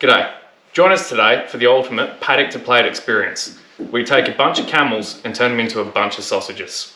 G'day. Join us today for the ultimate paddock to plate experience. We take a bunch of camels and turn them into a bunch of sausages.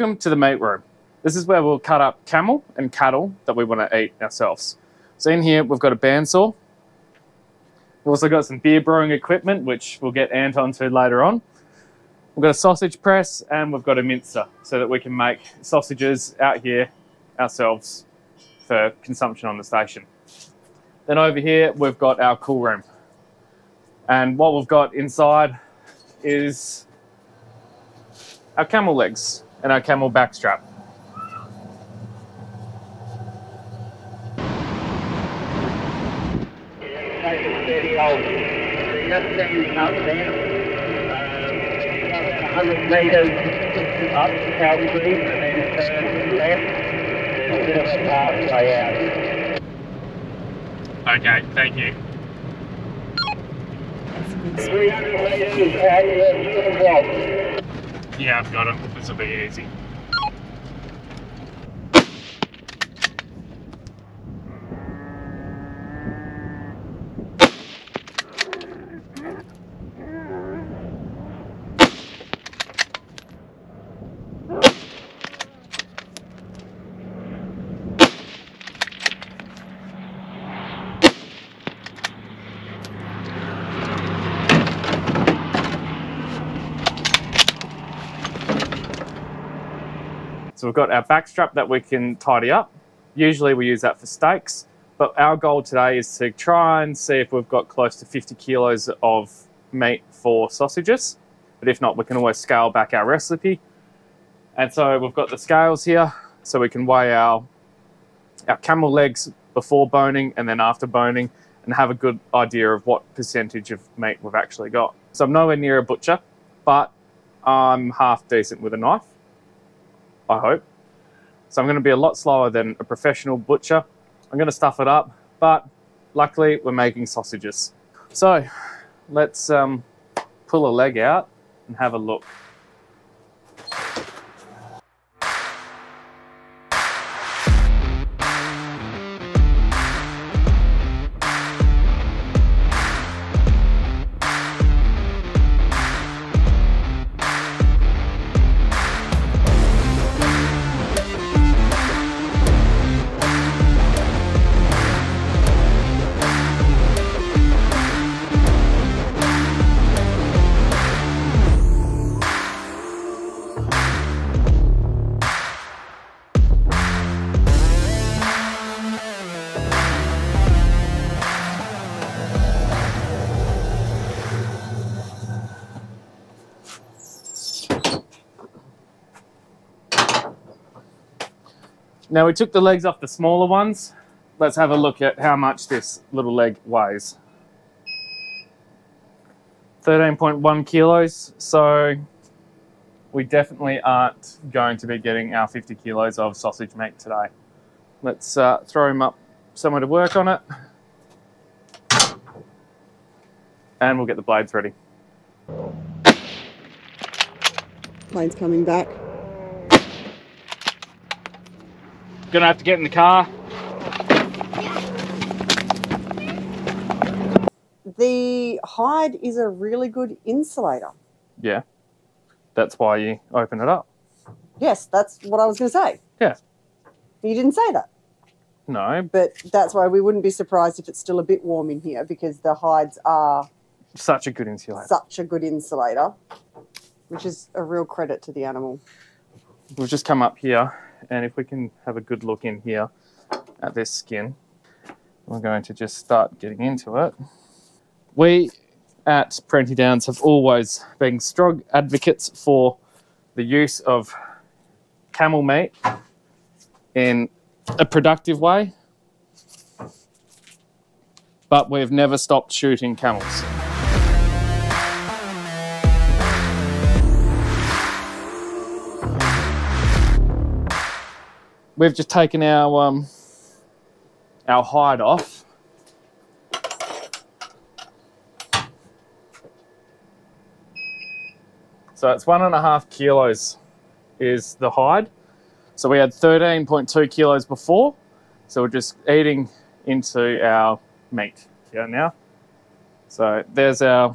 Welcome to the mate room. This is where we'll cut up camel and cattle that we want to eat ourselves. So in here we've got a bandsaw. We've also got some beer brewing equipment, which we'll get Anton to later on. We've got a sausage press and we've got a mincer so that we can make sausages out here ourselves for consumption on the station. Then over here we've got our cool room. And what we've got inside is our camel legs and our camel backstrap. Take it steady on. So you have to get up there. Um, 100 metres up to Calgary and then turn left. There's a bit of a pathway out. Okay, thank you. 300 metres out here to the. Yeah, I've got it. This will be easy. So we've got our backstrap that we can tidy up. Usually we use that for steaks, but our goal today is to try and see if we've got close to 50 kilos of meat for sausages. But if not, we can always scale back our recipe. And so we've got the scales here, so we can weigh our, our camel legs before boning and then after boning and have a good idea of what percentage of meat we've actually got. So I'm nowhere near a butcher, but I'm half decent with a knife. I hope. So I'm going to be a lot slower than a professional butcher. I'm going to stuff it up, but luckily we're making sausages. So let's um, pull a leg out and have a look. Now we took the legs off the smaller ones. Let's have a look at how much this little leg weighs. 13.1 kilos. So we definitely aren't going to be getting our 50 kilos of sausage meat today. Let's uh, throw him up somewhere to work on it. And we'll get the blades ready. Plane's coming back. Gonna have to get in the car. The hide is a really good insulator. Yeah. That's why you open it up. Yes, that's what I was going to say. Yeah. You didn't say that, No, but that's why we wouldn't be surprised if it's still a bit warm in here because the hides are such a good insulator. such a good insulator, which is a real credit to the animal. We've just come up here, and if we can have a good look in here at this skin, we're going to just start getting into it. We at Prenti Downs have always been strong advocates for the use of camel meat in a productive way, but we've never stopped shooting camels. We've just taken our um, our hide off. So it's one and a half kilos is the hide. So we had 13.2 kilos before. So we're just eating into our meat here now. So there's our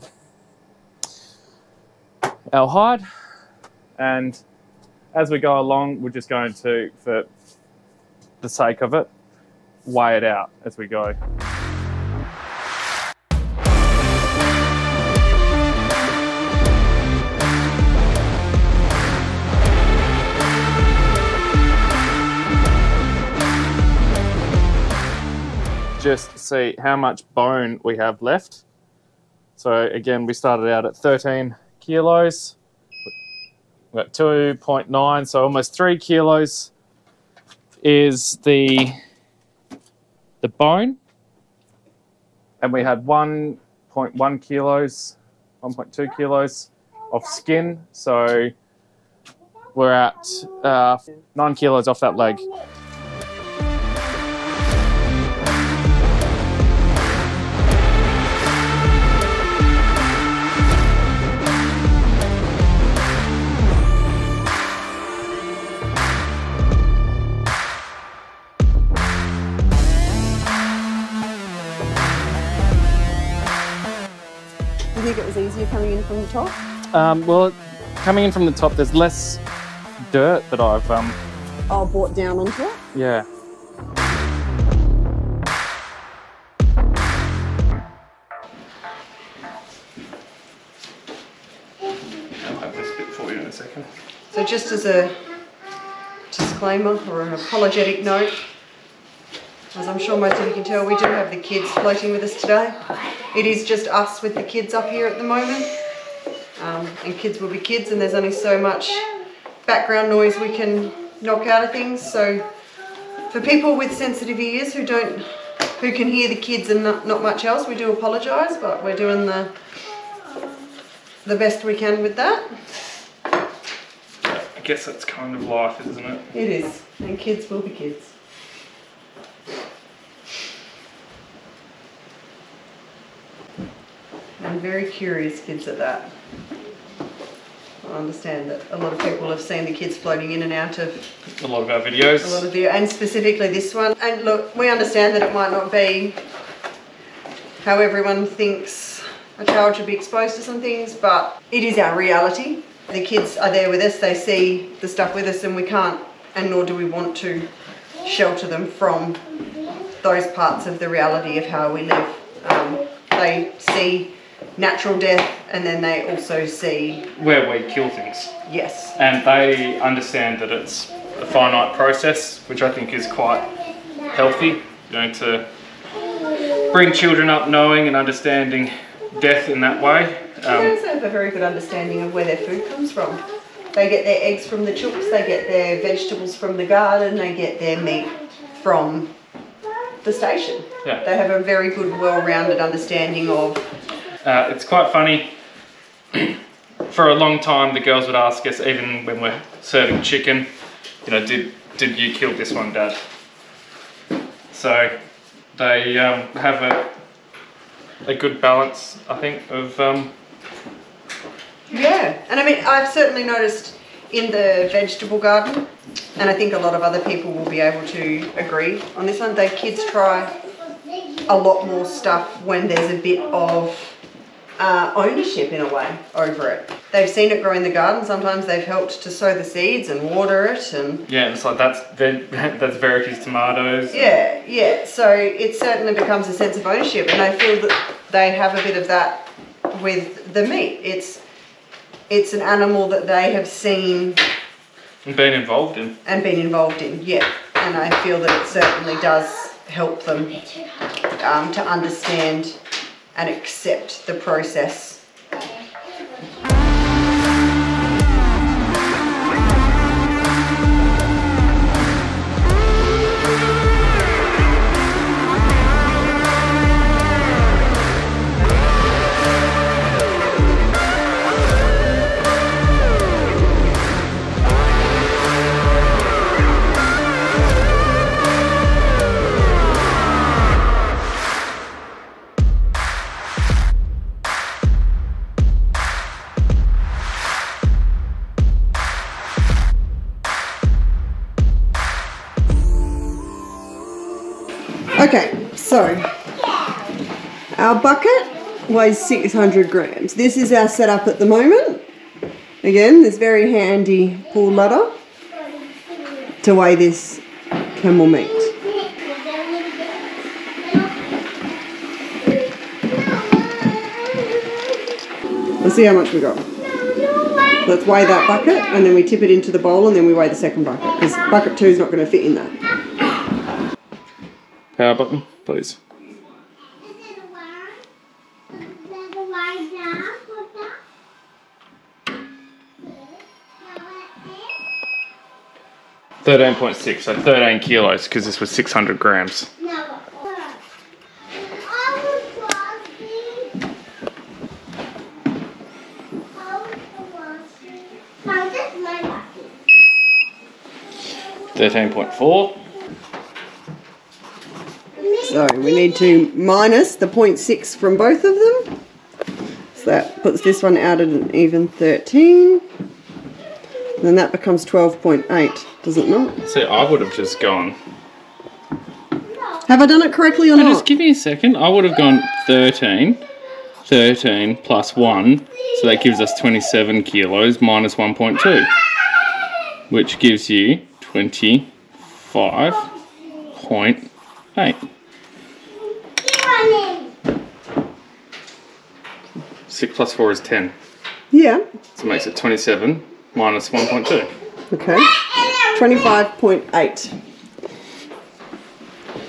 our hide, and as we go along, we're just going to, for the sake of it, weigh it out as we go. Just see how much bone we have left. So again, we started out at 13 kilos. We're at 2.9, so almost three kilos is the the bone. And we had 1.1 kilos, 1.2 kilos of skin. So we're at uh, nine kilos off that leg. You think it was easier coming in from the top? Um, well, coming in from the top, there's less dirt that I've, um, Oh, brought down onto it? yeah. I'll have this bit for you in a second. So just as a disclaimer or an apologetic note, as I'm sure most of you can tell, we do have the kids floating with us today. It is just us with the kids up here at the moment. Um, and kids will be kids and there's only so much background noise we can knock out of things. So for people with sensitive ears who don't, who can hear the kids and not, not much else, we do apologise, but we're doing the, the best we can with that. I guess that's kind of life, isn't it? It is, and kids will be kids. Very curious kids at that. I understand that a lot of people have seen the kids floating in and out of A lot of our videos. a lot of the, and specifically this one. And look, we understand that it might not be how everyone thinks a child should be exposed to some things, but it is our reality. The kids are there with us, they see the stuff with us, and we can't, and nor do we want to shelter them from those parts of the reality of how we live. Um, they see natural death, and then they also see, Where we kill things. yes, And they understand that it's a finite process, which I think is quite healthy, you know, to bring children up knowing and understanding death in that way. They Um, also have a very good understanding of where their food comes from. They get their eggs from the chooks, they get their vegetables from the garden, they get their meat from the station. Yeah. They have a very good, well-rounded understanding of. Uh, it's quite funny. For a long time, the girls would ask us, even when we're serving chicken, you know, did did you kill this one, Dad? So they um, have a a good balance, I think, of um, Yeah, and I mean, I've certainly noticed in the vegetable garden, and I think a lot of other people will be able to agree on this one. They kids try a lot more stuff when there's a bit of uh, ownership in a way over it. They've seen it grow in the garden. Sometimes they've helped to sow the seeds and water it, and yeah. It's like that's that's Verity's tomatoes. yeah, yeah. So it certainly becomes a sense of ownership, and I feel that they have a bit of that with the meat. It's it's an animal that they have seen and been involved in. and been involved in, yeah. And I feel that it certainly does help them um, to understand and accept the process. Okay, so our bucket weighs 600 grams. This is our setup at the moment. Again, this very handy pull ladder to weigh this camel meat. Let's see how much we got. Let's weigh that bucket and then we tip it into the bowl and then we weigh the second bucket because bucket two is not going to fit in that. Power button, please. Thirteen point six, so thirteen kilos because this was six hundred grams. Thirteen point four. So we need to minus the 0.6 from both of them. So that puts this one out at an even 13. And then that becomes 12.8, does it not? See, I would have just gone. Have I done it correctly or No, not? just give me a second. I would have gone 13, 13 plus 1, so that gives us 27 kilos minus 1.2, which gives you 25.8. 6 plus 4 is 10, Yeah. so it makes it 27 minus 1.2. Okay. 25.8.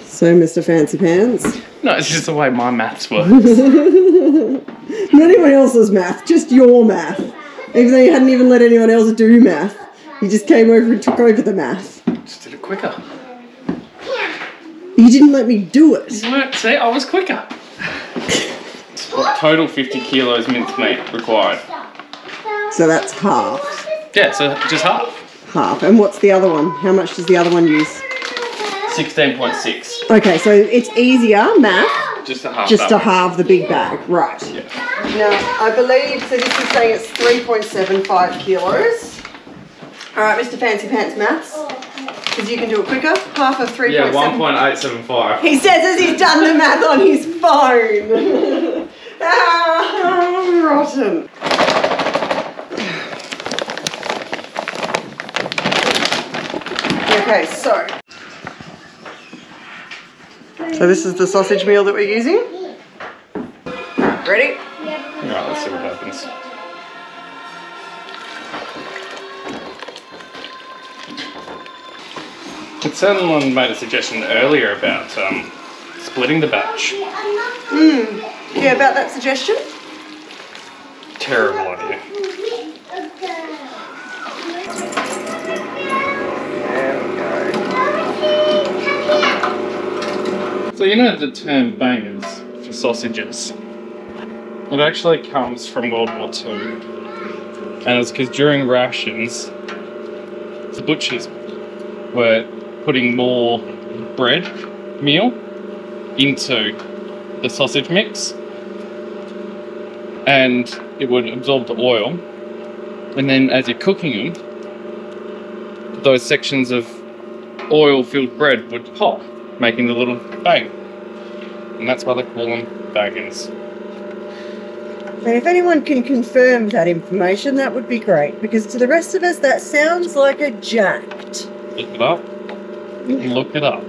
So, Mr. Fancy Pants. No, it's just the way my maths works. Not anyone else's math, just your math. Even though you hadn't even let anyone else do math. You just came over and took over the math. just did it quicker. You didn't let me do it. See, I was quicker. Total 50 kilos minced meat required. So that's half. Yeah, so just half. Half. And what's the other one? How much does the other one use? 16.6. Okay, so it's easier math Just a half. just to that halve the big bag. Right. Yeah. Now, I believe, so this is saying it's 3.75 kilos. Alright, Mr. Fancy Pants Maths. Because you can do it quicker. Half of 3.7. Yeah, 1.875. He says as he's done the math on his phone. ah, rotten. Okay, so. So this is the sausage meal that we're using. Ready? Alright, let's see what happens. Someone made a suggestion earlier about um, splitting the batch? Yeah, about that suggestion? Terrible idea. So you know the term bangers for sausages? It actually comes from World War Two. And it's because during rations, the butchers were putting more bread meal into the sausage mix. And it would absorb the oil. And then as you're cooking them, those sections of oil filled bread would pop, making the little bang. And that's why they call them bangers. And if anyone can confirm that information, that would be great. Because to the rest of us, that sounds like a jacked. Look it up. Look it up.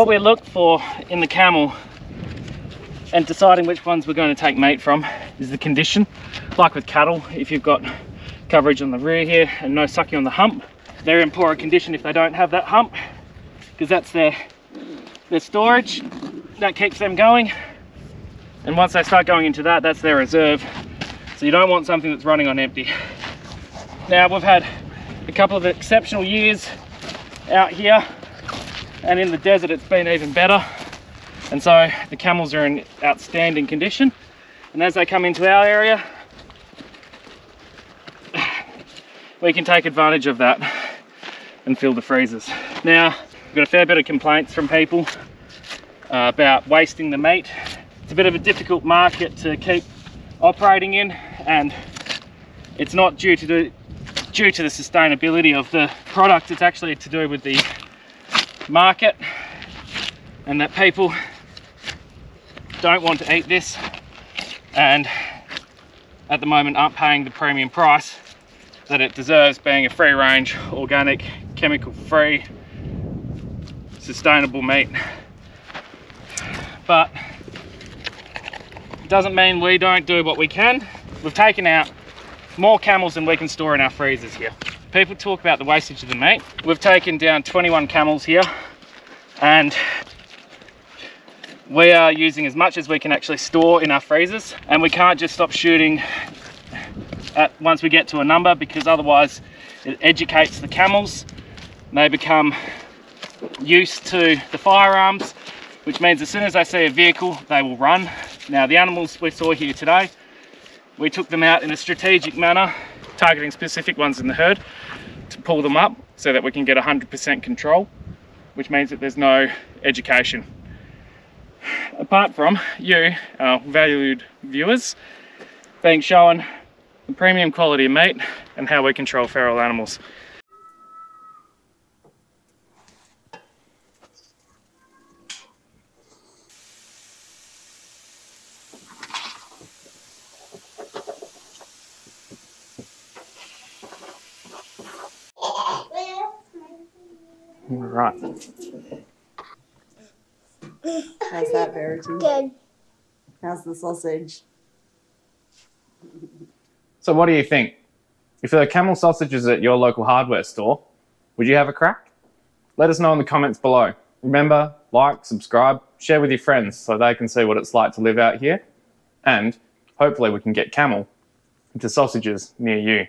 What we look for in the camel and deciding which ones we're going to take mate from is the condition. Like with cattle, if you've got coverage on the rear here and no sucking on the hump, they're in poorer condition if they don't have that hump because that's their their storage that keeps them going. And once they start going into that that's their reserve. So you don't want something that's running on empty. Now we've had a couple of exceptional years out here and in the desert it's been even better. And so the camels are in outstanding condition. And as they come into our area we can take advantage of that and fill the freezers. Now we've got a fair bit of complaints from people uh, about wasting the meat. It's a bit of a difficult market to keep operating in and it's not due to the due to the sustainability of the product. It's actually to do with the market and that people don't want to eat this and at the moment aren't paying the premium price that it deserves being a free range organic chemical free sustainable meat. But it doesn't mean we don't do what we can. We've taken out more camels than we can store in our freezers here people talk about the wastage of the meat. We've taken down 21 camels here and we are using as much as we can actually store in our freezers. And we can't just stop shooting at once we get to a number because otherwise it educates the camels. They become used to the firearms which means as soon as they see a vehicle they will run. Now the animals we saw here today we took them out in a strategic manner targeting specific ones in the herd to pull them up so that we can get 100% control which means that there's no education apart from you, our valued viewers, being shown the premium quality of meat and how we control feral animals. Right. How's that, Verity? Good. How's the sausage? So what do you think? If there are camel sausages at your local hardware store, would you have a crack? Let us know in the comments below. Remember, like, subscribe, share with your friends so they can see what it's like to live out here. And hopefully we can get camel into sausages near you.